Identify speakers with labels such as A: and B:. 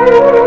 A: Música